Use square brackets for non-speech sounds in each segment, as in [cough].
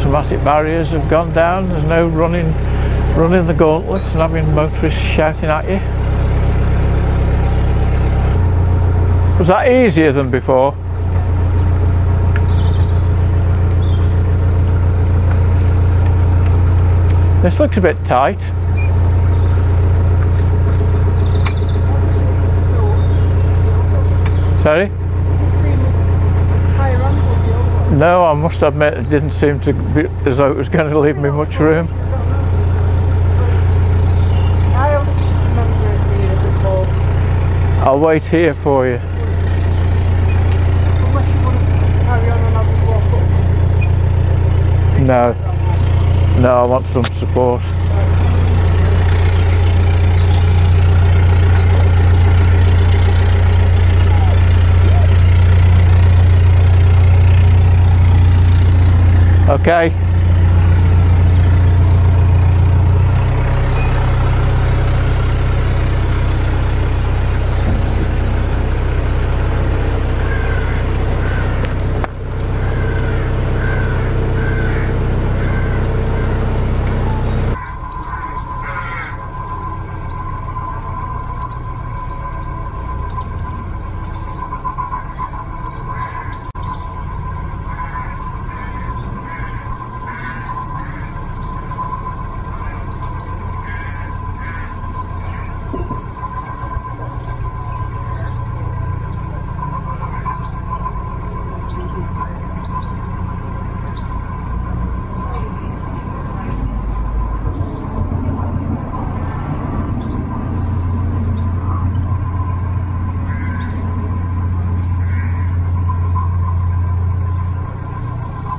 automatic barriers have gone down. There's no running, running the gauntlets and having motorists shouting at you. Was that easier than before? This looks a bit tight. Sorry? No, I must admit it didn't seem to be as though it was going to leave me much room. I'll wait here for you. No, no, I want some support. Okay.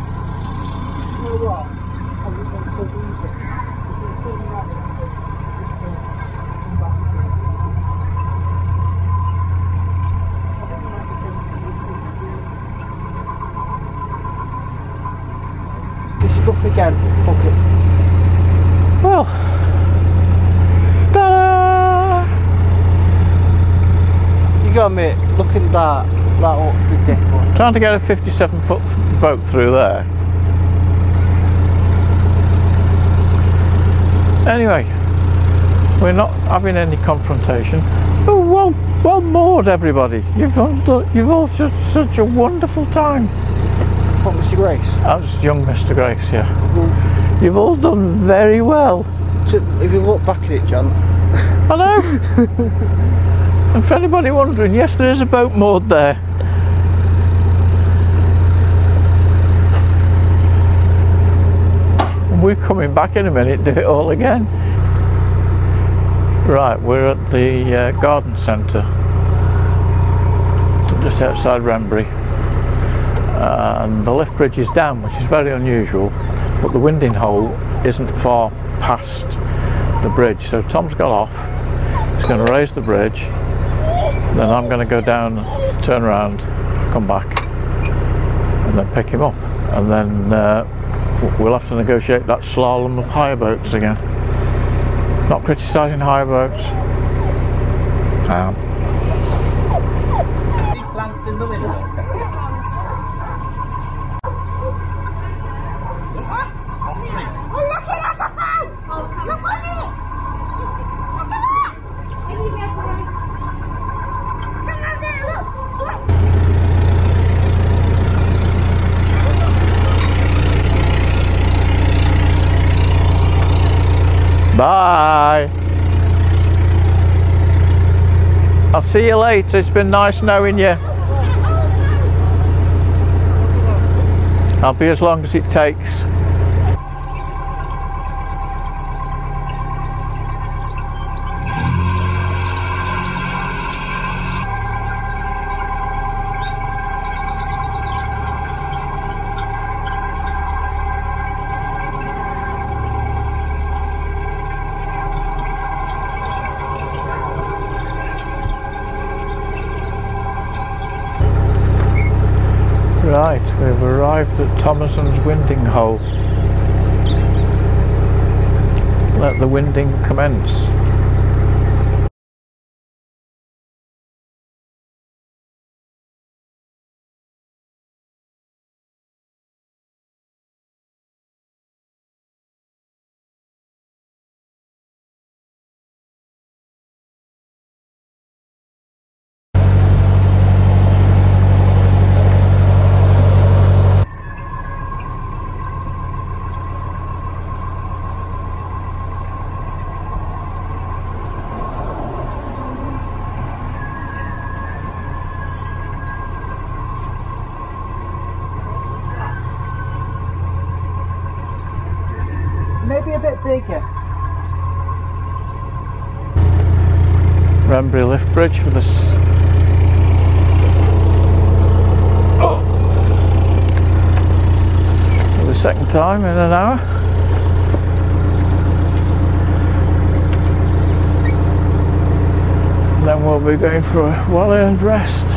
You know what? I was going to lose it. If you turn around and just, uh, come back again. I don't know if it's This stuff again, fuck it. Well, ta-da! You got me looking at that, that ought to be difficult. Trying to get a 57 foot boat through there. Anyway, we're not having any confrontation. Oh, well, well moored, everybody. You've all, you've all such, such a wonderful time. What, Mr. Grace? That's young Mr. Grace, yeah. Well, You've all done very well. if you look back at it, John, I know. [laughs] and for anybody wondering, yes, there is a boat moored there. And we're coming back in a minute, do it all again. Right, we're at the uh, garden centre, just outside Wrenbury. And the lift bridge is down, which is very unusual, but the winding hole isn't far past the bridge. So Tom's got off, he's going to raise the bridge, then I'm going to go down, turn around, come back, and then pick him up. And then uh, we'll have to negotiate that slalom of hire boats again. Not criticising hire boats. Um, in the window. Oh, look at the phone! Look at it! Look at that! Come on there, look! Look! Bye. I'll see you later. It's been nice knowing you. I'll be as long as it takes. Right, we've arrived at Thomason's winding hole. Let the winding commence. Wrenbury lift bridge for this. For the second time in an hour. Then we'll be going for a well earned rest.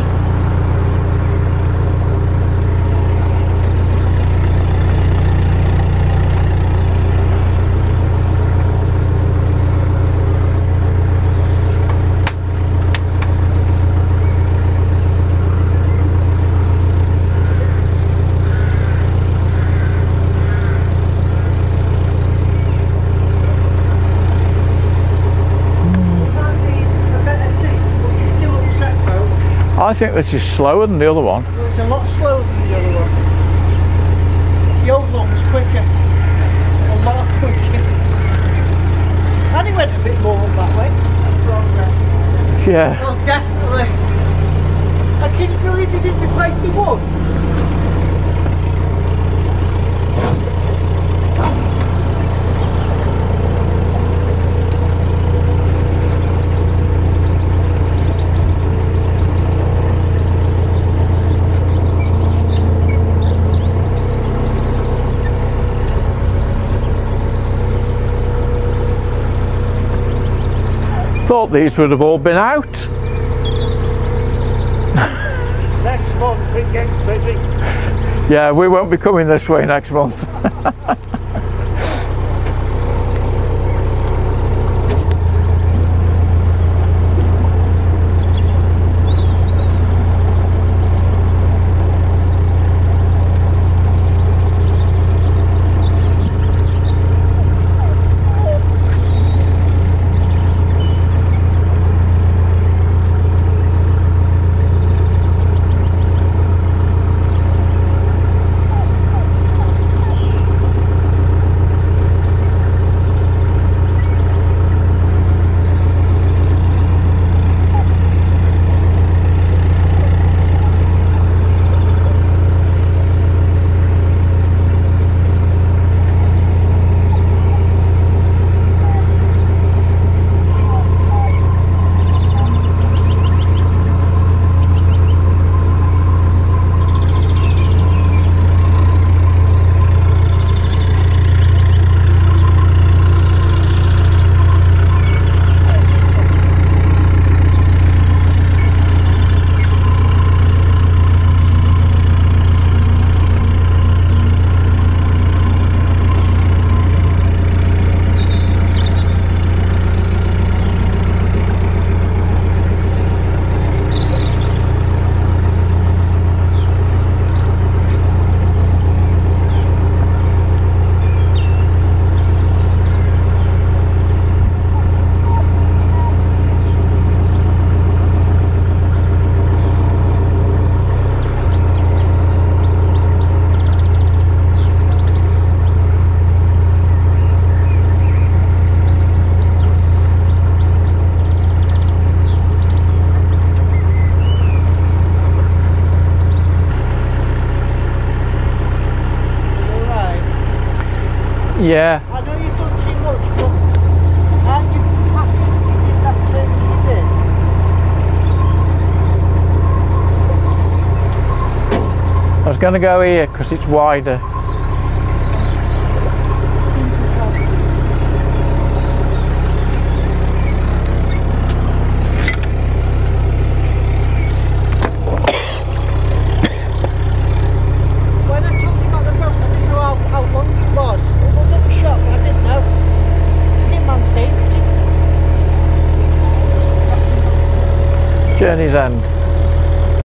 I think this is slower than the other one. It's a lot slower than the other one. The old one was quicker. A lot quicker. And he went a bit more that way. That's wrong there. Yeah. Well, definitely. I can't believe they didn't replace the wood? Thought these would have all been out. Next month it gets busy. [laughs] Yeah, we won't be coming this way next month. [laughs] yeah, I know you've done too much, but aren't you happy that you did that turn that you did? I was going to go here because it's wider. When I told you about the road, I didn't know how, how long it was. It was up shot, but I didn't know. Didn't man